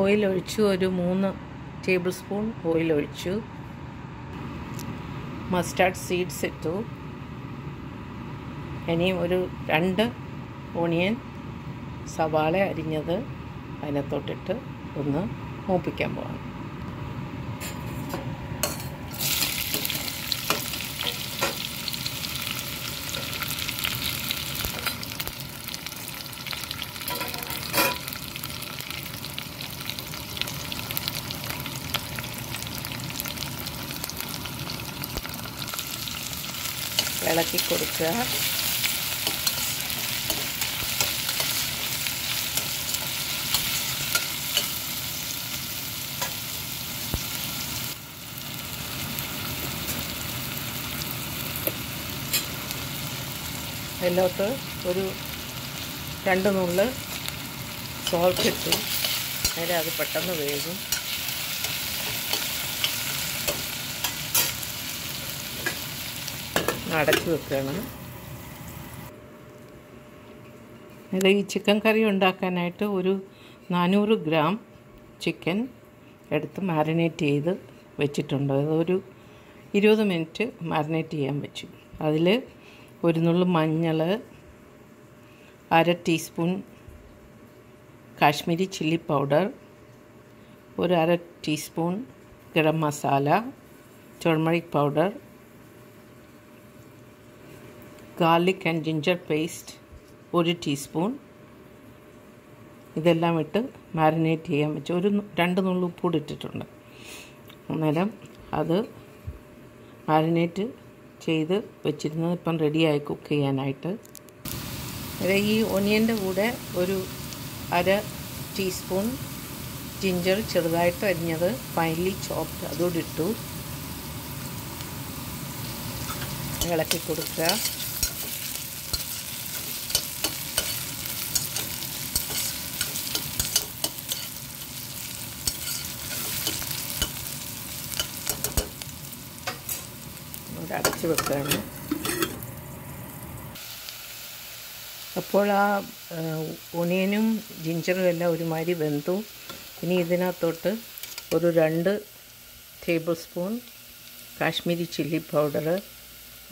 Oil ഒഴിച്ചു ഒരു മൂന്ന് ടേബിൾ സ്പൂൺ ഓയിൽ ഒഴിച്ചു മസ്റ്റാർഡ് സീഡ്സ് ഇട്ടു. ഇനി ഒരു രണ്ട് ഓണിയൻ സവാള അരിഞ്ഞത് അതിനകത്തോട്ടിട്ട് ഒന്ന് മൂപ്പിക്കാൻ പോകാം ഇളക്കി കൊടുക്കുക. അതിലോട്ട് ഒരു രണ്ട് നുള്ള് സോൾട്ട് ഇട്ടു. നേരെ അത് പെട്ടെന്ന് വേകും അടച്ചു വെക്കണം ഇത് ഈ ചിക്കൻ കറി ഉണ്ടാക്കാനായിട്ട് ഒരു നാനൂറ് ഗ്രാം ചിക്കൻ എടുത്ത് മാരിനേറ്റ് ചെയ്ത് വെച്ചിട്ടുണ്ട്. അതൊരു ഇരുപത് മിനിറ്റ് മാരിനേറ്റ് ചെയ്യാൻ വെച്ചു. അതിൽ ഒരു നുള്ളു മഞ്ഞൾ അര ടീസ്പൂൺ കാശ്മീരി ചില്ലി പൗഡർ ഒരു അര teaspoon garam masala turmeric powder garlic and ginger paste ഒരു ടീസ്പൂൺ ഇതെല്ലാം ഇട്ട് മാരിനേറ്റ് ചെയ്യാൻ വെച്ചു ഒരു രണ്ട് നുള്ളു ഉപ്പൂടി ഇട്ടിട്ടുണ്ട്. അന്നേരം അത് മാരിനേറ്റ് ചെയ്ത് വെച്ചിരുന്നത് ഇപ്പം റെഡിയായി കുക്ക് ചെയ്യാനായിട്ട്. ഈ ഒനിയന്റെ കൂടെ ഒരു അര ടീസ്പൂൺ ജിഞ്ചർ ചെറുതായിട്ട് അരിഞ്ഞത് ഫൈനലി ചോപ്ഡ് അതുകൂടി ഇട്ടു. ഇളക്കി കൊടുക്കുക ഇവിടെ അടച്ച് അപ്പോൾ ആ ഒണിയനും ജിഞ്ചറും എല്ലാം ഒരുമാതിരി വെന്തു. ഇനി ഇതിനകത്തോട്ട് ഒരു രണ്ട് tablespoon Kashmiri chilli powder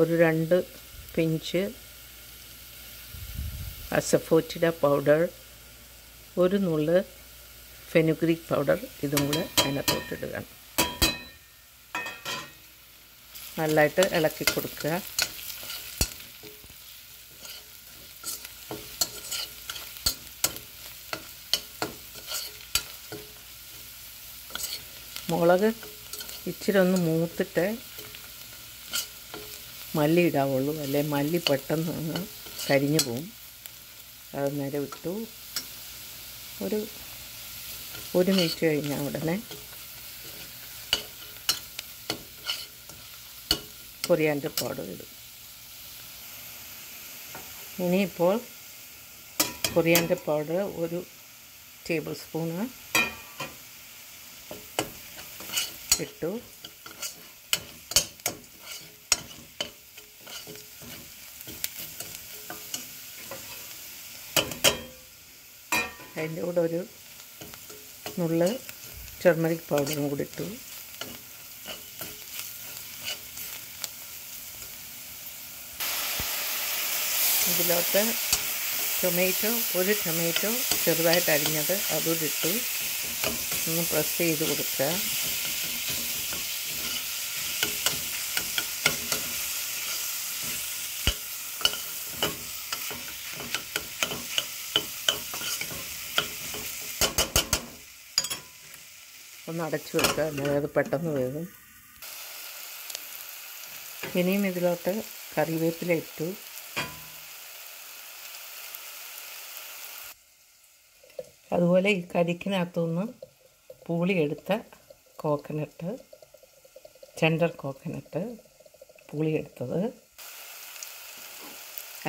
ഒരു രണ്ട് പിഞ്ച് അസഫോറ്റിഡ പൗഡർ ഒരു നുള്ള് ഫെനുഗ്രിക് പൗഡർ ഇതും കൂടെ അതിനകത്തോട്ടിടുകയാണ് നല്ലതായിട്ട് ഇളക്കി കൊടുക്കുക. മുളക് ഇച്ചിരി ഒന്ന് മൂത്തിട്ട് മല്ലി ഇടാവുള്ളൂ. അല്ലെ? മല്ലി പെട്ടെന്ന് കരിഞ്ഞു പോവും. അത് നേരെ വിട്ടു ഒരു ഒരു മിനിറ്റ് കഴിഞ്ഞാൽ ഉടനെ കൊറിയാൻഡർ പൗഡർ ഇടും. ഇനിയിപ്പോൾ കൊറിയാൻഡർ പൗഡർ ഒരു ടേബിൾ സ്പൂണ് ഇട്ടു. അതിന്റെ കൂടെ ഒരു നുള്ള് ടെർമറിക് പൗഡറും കൂടി ഇട്ടു. ഇതിലോട്ട് ടൊമാറ്റോ ഒരു ടൊമാറ്റോ ചെറുതായിട്ട് അരിഞ്ഞത് അതും ഇട്ടു ഒന്ന് പ്രസ് ചെയ്ത് കൊടുക്കുക. ഒന്ന് അടച്ചു വെക്കുക എന്നാലേ അത് പെട്ടെന്ന് വേകും ഇനിയും ഇതിലോട്ട് കറിവേപ്പില ഇട്ടു. അതുപോലെ ഈ കരിക്കിനകത്തുനിന്ന് പൂളിയെടുത്ത കോക്കനട്ട് ചെണ്ടർ കോക്കനട്ട് പൂളിയെടുത്തത്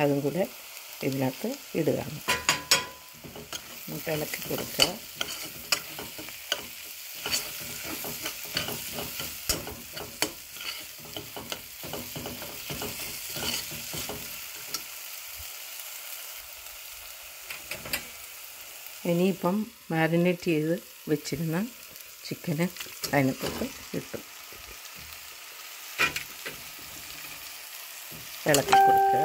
അതും കൂടെ ഇതിനകത്ത് ഇടുകയാണ്. ഇളക്കി കൊടുക്കുക. ഇനിയിപ്പം മാരിനേറ്റ് ചെയ്ത് വെച്ചിരുന്ന ചിക്കന് അതിനകത്തോട്ട് ഇട്ടു. ഇളക്കി കൊടുക്കുക.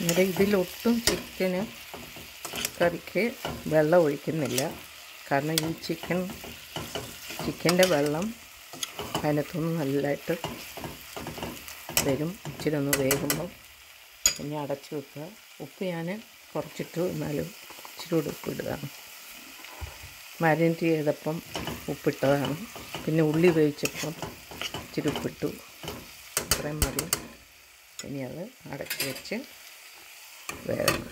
അന്നേരം ഇതിലൊട്ടും ചിക്കന് കറിക്ക് വെള്ളം ഒഴിക്കുന്നില്ല. കാരണം ഈ ചിക്കൻ ചിക്കന്റെ വെള്ളം അതിനകത്തുനിന്ന് നല്ലതായിട്ട് വരും. ഇച്ചിരി ഒന്ന് വേകുമ്പോൾ പിന്നെ അടച്ച് വെക്കുക. ഉപ്പ് ഞാൻ കുറച്ചിട്ട് എന്നാലും ഇച്ചിരി കൂടെ ഉപ്പ് ഇടുകയാണ് മാരിനേറ്റ് ചെയ്തപ്പം ഉപ്പിട്ടതാണ്. പിന്നെ ഉള്ളി വേവിച്ചപ്പം ഇച്ചിരി ഉപ്പിട്ടു. ഇത്രയും മതി. ഇനി അത് അടച്ച് വെച്ച് വേഗം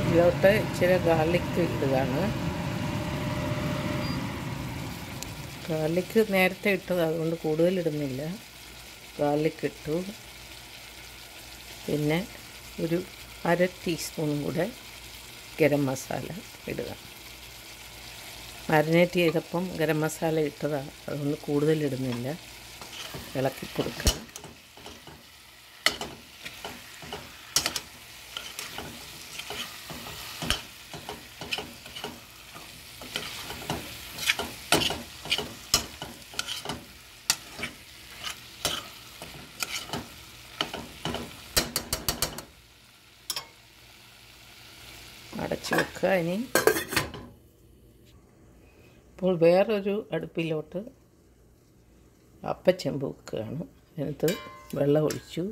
ഇതിലോട്ട് ഇച്ചിരി ഗാർലിക് ഇടുകയാണ് ഗാർലിക് നേരത്തെ ഇട്ടത് അതുകൊണ്ട് കൂടുതലിടുന്നില്ല. ഗാർലിക് ഇട്ടു. പിന്നെ ഒരു അര ടീസ്പൂണും കൂടെ ഗരം മസാല ഇടുക. മാരിനേറ്റ് ചെയ്തപ്പം ഗരം മസാല ഇട്ടതാണ് അതുകൊണ്ട് കൂടുതലിടുന്നില്ല. ഇളക്കി കൊടുക്കുക. അടച്ചു വെക്കുക ഇനി. ഇപ്പോൾ വേറൊരു അടുപ്പിലോട്ട് അപ്പച്ചെമ്പ് വെക്കുകയാണ്. അതിനകത്ത് വെള്ളം ഒഴിച്ചു.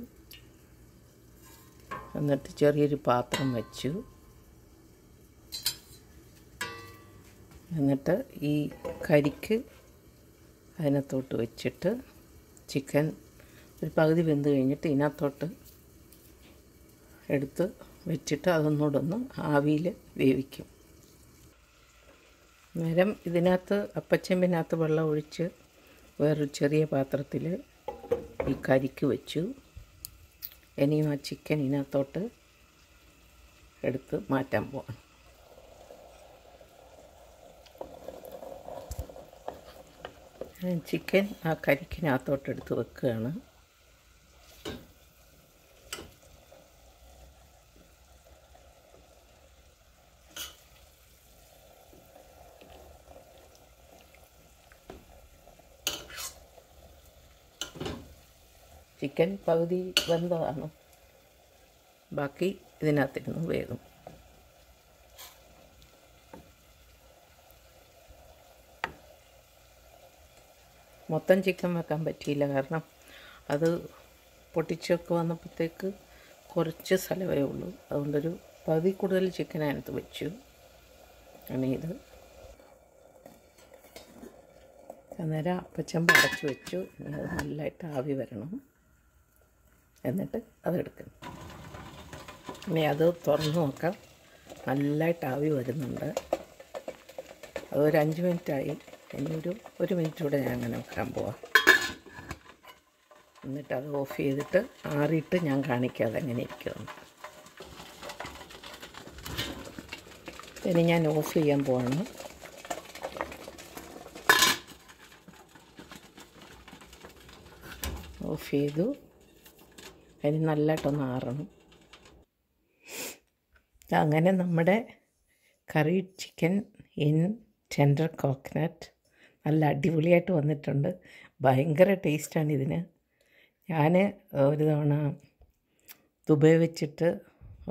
എന്നിട്ട് ചെറിയൊരു പാത്രം വെച്ചു. എന്നിട്ട് ഈ കരിക്ക് അതിനകത്തോട്ട് വെച്ചിട്ട് ചിക്കൻ ഒരു പകുതി വെന്ത് കഴിഞ്ഞിട്ട് ഇതിനകത്തോട്ട് എടുത്ത് വെച്ചിട്ട് അതൊന്നുകൂടെ ഒന്ന് ആവിയിൽ വേവിക്കും. നേരം ഇതിനകത്ത് അപ്പച്ചെമ്പിനകത്ത് വെള്ളം ഒഴിച്ച് വേറൊരു ചെറിയ പാത്രത്തിൽ ഈ കരിക്ക് വെച്ചു. ഇനിയും ആ ചിക്കൻ ഇതിനകത്തോട്ട് എടുത്ത് മാറ്റാൻ പോവാം ചിക്കൻ ആ കരിക്കിനകത്തോട്ട് എടുത്ത് വെക്കുകയാണ്. ചിക്കൻ പകുതി വെന്തതാണ്. ബാക്കി ഇതിനകത്തിരുന്ന് വേകും മൊത്തം ചിക്കൻ വെക്കാൻ പറ്റിയില്ല. കാരണം അത് പൊട്ടിച്ചൊക്കെ വന്നപ്പോഴത്തേക്ക് കുറച്ച് സ്ഥലമേ ഉള്ളൂ. അതുകൊണ്ടൊരു പകുതി കൂടുതൽ ചിക്കൻ അതിനകത്ത് വെച്ചു. അങ്ങനെ ഇത് അന്നേരം അപ്പച്ചമ്പ് പടച്ചു വെച്ചു. ഇനി അത് നല്ലതായിട്ട് ആവി വരണം. എന്നിട്ട് അതെടുക്കും ഇനി അത് തുറന്ന് നോക്കാം. നല്ലതായിട്ട് ആവി വരുന്നുണ്ട്. അതൊരു അഞ്ച് മിനിറ്റായി. ഇനി ഒരു ഒരു മിനിറ്റ് കൂടെ ഞാൻ അങ്ങനെ വെക്കാൻ പോവാം. എന്നിട്ട് അത് ഓഫ് ചെയ്തിട്ട് ആറിയിട്ട് ഞാൻ കാണിക്കാതെ എങ്ങനെ ഇരിക്കുന്നു ഇനി ഞാൻ ഓഫ് ചെയ്യാൻ പോവാണ്. ഓഫ് ചെയ്തു. അതിന് നല്ലതായിട്ടൊന്ന് ആറണം. അങ്ങനെ നമ്മുടെ curry chicken in tender coconut നല്ല അടിപൊളിയായിട്ട് വന്നിട്ടുണ്ട്. ഭയങ്കര ടേസ്റ്റാണ് ഇതിന്. ഞാൻ ഒരു തവണ ദുബൈ വെച്ചിട്ട്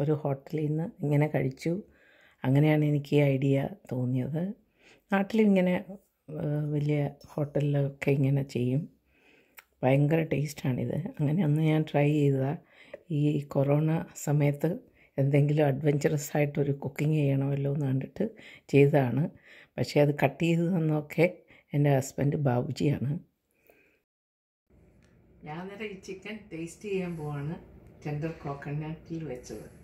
ഒരു ഹോട്ടലിൽ നിന്ന് ഇങ്ങനെ കഴിച്ചു. അങ്ങനെയാണ് എനിക്ക് ഈ ഐഡിയ തോന്നിയത്. നാട്ടിലും ഇങ്ങനെ വലിയ ഹോട്ടലിലൊക്കെ ഇങ്ങനെ ചെയ്യും. ഭയങ്കര ടേസ്റ്റാണിത്. അങ്ങനെ അന്ന് ഞാൻ ട്രൈ ചെയ്തതാണ് ഈ കൊറോണ സമയത്ത് എന്തെങ്കിലും അഡ്വഞ്ചറസ് ആയിട്ടൊരു കുക്കിംഗ് ചെയ്യണമല്ലോ എന്ന് കണ്ടിട്ട് ചെയ്തതാണ്. പക്ഷേ അത് കട്ട് ചെയ്ത് തന്നൊക്കെ എന്റെ ഹസ്ബൻഡ് ബാബുജിയാണ്. ഞാൻ നേരെ ഈ ചിക്കൻ ടേസ്റ്റ് ചെയ്യാൻ പോവാണ്. ടെൻഡർ കോക്കനട്ടിൽ വെച്ചത്.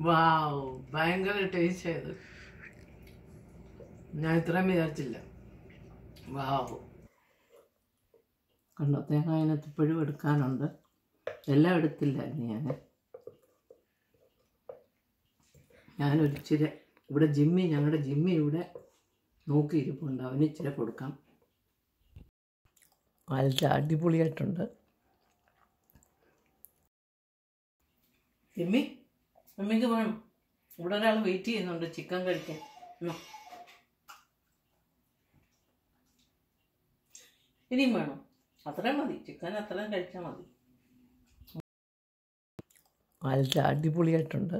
വാവ് ഭയങ്കര ടേസ്റ്റ് ആയത് ഞാൻ ഇത്രയും വിചാരിച്ചില്ല. വാവ് കണ്ടോ തേങ്ങ അതിനകത്ത് ഇപ്പോഴും എടുക്കാനുണ്ട്. എല്ലാം എടുത്തില്ലായിരുന്നു ഞാൻ ഞാനൊരിച്ചിരി ഇവിടെ ജിമ്മി ഞങ്ങളുടെ ജിമ്മി ഇവിടെ നോക്കിയിരിപ്പുണ്ട്. അവന് ഇച്ചിരി കൊടുക്കാം. നല്ല അടിപൊളിയായിട്ടുണ്ട്. ജിമ്മി മമ്മിക്ക് വേണം ഇവിടെ ഒരാൾ വെയിറ്റ് ചെയ്യുന്നുണ്ട് ചിക്കൻ കഴിക്കാൻ. ഇനിയും വേണം അത്രയും മതി ചിക്കൻ അത്രയും കഴിച്ചാൽ മതി നല്ല അടിപൊളിയായിട്ടുണ്ട്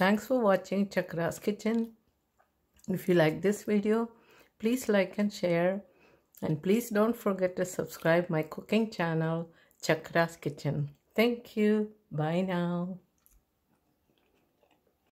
Thanks for watching Chakra's Kitchen. If you like this video, please like and share. And please don't forget to subscribe my cooking channel, Chakra's Kitchen. Thank you. Bye now.